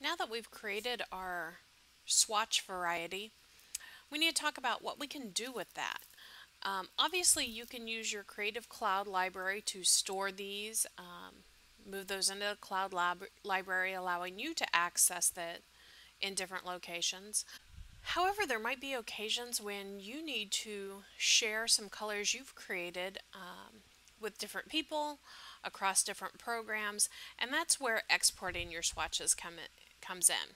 Now that we've created our swatch variety, we need to talk about what we can do with that. Um, obviously, you can use your Creative Cloud library to store these, um, move those into the Cloud lab library, allowing you to access that in different locations. However, there might be occasions when you need to share some colors you've created um, with different people across different programs, and that's where exporting your swatches come in, comes in.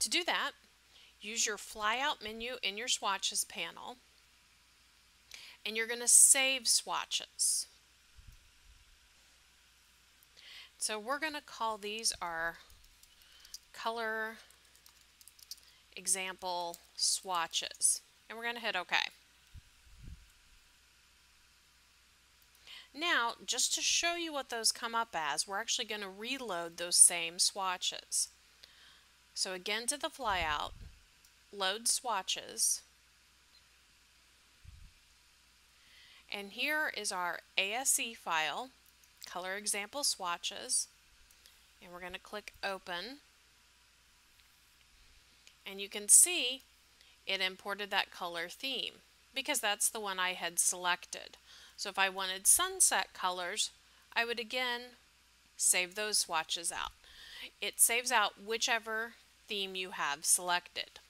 To do that, use your flyout menu in your swatches panel, and you're going to save swatches. So we're going to call these our color example swatches. And we're going to hit OK. Now, just to show you what those come up as, we're actually going to reload those same swatches. So again to the flyout, load swatches, and here is our ASE file, color example swatches, and we're going to click open, and you can see it imported that color theme because that's the one I had selected. So if I wanted sunset colors, I would again save those swatches out. It saves out whichever theme you have selected.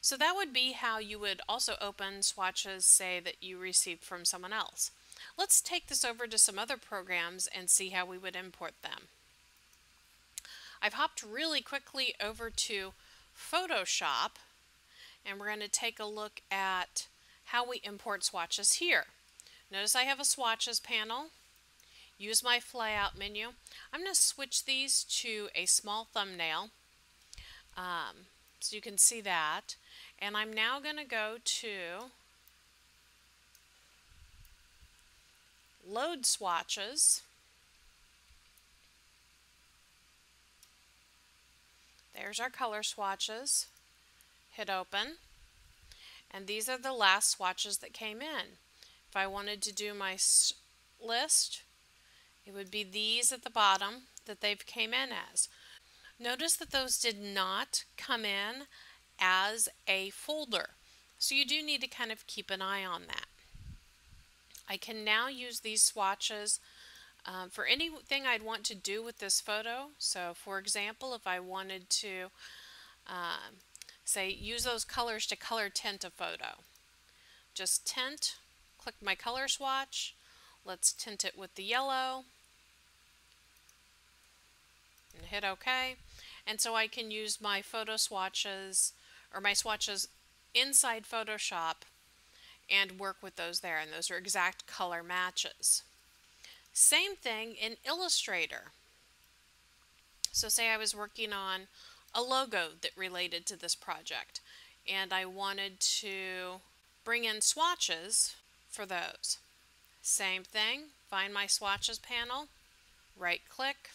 So that would be how you would also open swatches, say, that you received from someone else. Let's take this over to some other programs and see how we would import them. I've hopped really quickly over to Photoshop and we're going to take a look at how we import swatches here. Notice I have a swatches panel. Use my flyout menu. I'm going to switch these to a small thumbnail um, so you can see that. And I'm now going to go to load swatches. There's our color swatches. Hit open. And these are the last swatches that came in. If I wanted to do my list, it would be these at the bottom that they've came in as. Notice that those did not come in as a folder. So you do need to kind of keep an eye on that. I can now use these swatches um, for anything I'd want to do with this photo. So for example, if I wanted to um, say use those colors to color tint a photo. Just tint, click my color swatch. Let's tint it with the yellow and hit OK. And so I can use my photo swatches or my swatches inside Photoshop and work with those there. And those are exact color matches. Same thing in Illustrator. So say I was working on a logo that related to this project and I wanted to bring in swatches for those. Same thing, find my swatches panel, right click,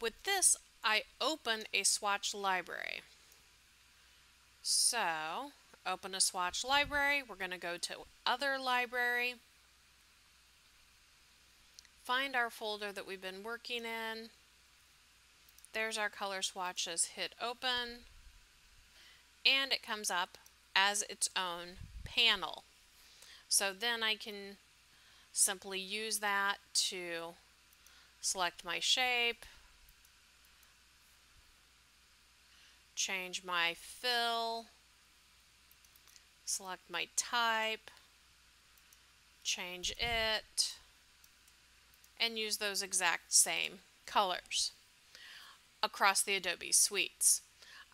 with this, I open a swatch library. So, open a swatch library. We're going to go to Other Library. Find our folder that we've been working in. There's our color swatches. Hit Open. And it comes up as its own panel. So then I can simply use that to select my shape, change my fill, select my type, change it, and use those exact same colors across the Adobe suites.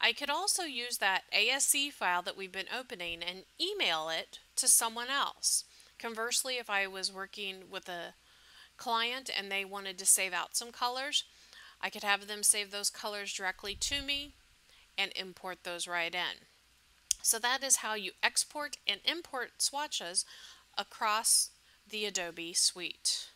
I could also use that ASE file that we've been opening and email it to someone else. Conversely, if I was working with a client and they wanted to save out some colors, I could have them save those colors directly to me and import those right in. So that is how you export and import swatches across the Adobe suite.